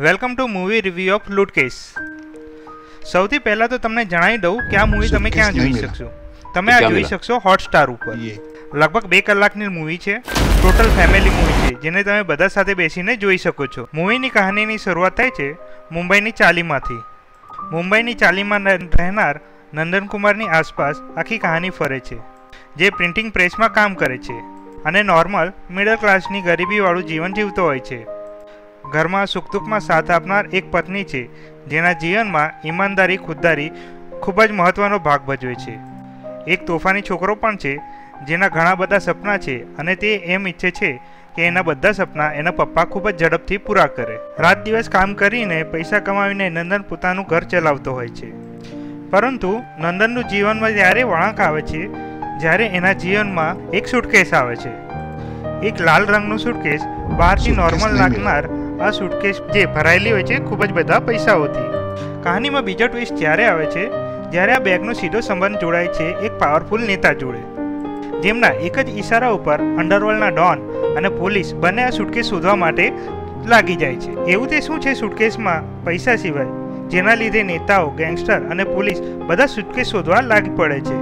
Welcome to movie review of Lootcase સૌથી પહેલા તો તમને જણાવી દઉં કે આ મૂવી તમે ક્યાં જોઈ શકશો. તમે આ જોઈ શકશો હોટસ્ટાર ઉપર. લગભગ બે કલાકની મૂવી છે. ટોટલ ફેમિલી મૂવી છે જેને તમે બધા સાથે બેસીને જોઈ શકો છો. મૂવીની કહાનીની શરૂઆત થાય છે મુંબઈની ચાલીમાંથી. મુંબઈની ચાલીમાં રહેનાર નંદનકુમારની આસપાસ આખી કહાની ફરે છે જે પ્રિન્ટિંગ પ્રેસમાં કામ કરે છે અને નોર્મલ મિડલ ક્લાસની ગરીબીવાળું જીવન જીવતો હોય છે. ઘરમાં સુખ દુઃખમાં સાથ આપનાર એક પત્ની છે જેના જીવનમાં ઈમાનદારી ખુદદારી ખૂબ જ મહત્વનો ભાગ ભજવે છે. એક તોફાની છોકરો પણ છે જેના ઘણા બધા સપના છે અને તે એમ ઈચ્છે છે કે એના બધા સપના એના પપ્પા ખૂબ જ ઝડપથી પૂરા કરે. રાત દિવસ કામ કરીને પૈસા કમાવીને નંદન પોતાનું ઘર ચલાવતો હોય છે. પરંતુ નંદનનું જીવનમાં ત્યારે વળાંક આવે છે જ્યારે એના જીવનમાં એક સુટકેસ આવે છે. એક લાલ રંગનું સુટકેસ બહારથી નોર્મલ લાગનાર આ સુટકેસ જે ભરાયેલી હોય છે, ખૂબ જ બધા પૈસાઓથી. કહાનીમાં બીજો ટ્વિસ્ટ ત્યારે આવે છે, જ્યારે આ બેગનો સીધો સંબંધ જોડાય છે એક પાવરફુલ નેતા જોડે. જેમના એક જ ઈશારા ઉપર અંડરવર્લ્ડના ડોન અને પોલીસ બંને આ સુટકેસ શોધવા માટે લાગી જાય છે. એવું તે શું છે સુટકેસમાં પૈસા સિવાય? જેના લીધે નેતાઓ ગેંગસ્ટર અને પોલીસ બધા સુટકેસ શોધવા લાગી પડે છે.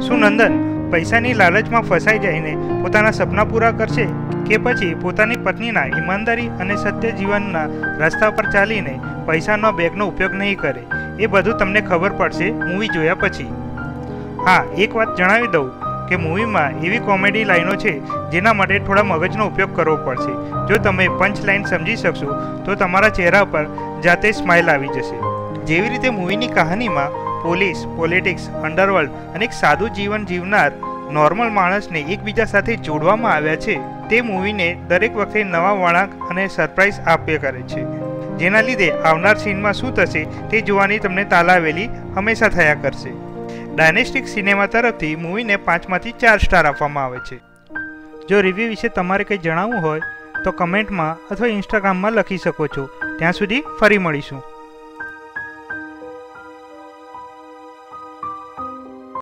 શું નંદન પૈસાની લાલચમાં ફસાઈ જઈને પોતાના સપના પૂરા કરશે? કે પછી પોતાની પત્નીના ઈમાનદારી અને સત્ય જીવનના રસ્તા પર ચાલીને પૈસાનો બેગનો ઉપયોગ નહીં કરે. એ બધું તમને ખબર પડશે મૂવી જોયા પછી. હા, એક વાત જણાવી દઉં કે મૂવીમાં એવી કોમેડી લાઈનો છે જેના માટે થોડા મગજનો ઉપયોગ કરવો પડશે. જો તમે પંચ લાઈન સમજી શકશો, તો તમારા ચહેરા પર જાતે સ્માઇલ આવી જશે. જેવી રીતે મૂવીની કહાનીમાં પોલીસ, પોલિટિક્સ, અંડરવર્લ્ડ અને એક સાદું જીવન જીવનાર નોર્મલ માણસને એકબીજા સાથે જોડવામાં આવ્યા છે. તે મૂવીને દરેક વખતે નવા વળાંક અને સરપ્રાઇઝ આપ્યા કરે છે. જેના લીધે આવનાર સીનમાં શું થશે તે જોવાની તમને તાલાવેલી હંમેશા થયા કરશે. ડાયનેસ્ટિક સિનેમા તરફથી મૂવીને પાંચમાંથી ચાર સ્ટાર આપવામાં આવે છે. જો રિવ્યૂ વિશે તમારે કંઈ જણાવવું હોય, તો કમેન્ટમાં અથવા ઇન્સ્ટાગ્રામમાં લખી શકો છો. ત્યાં સુધી ફરી મળીશું.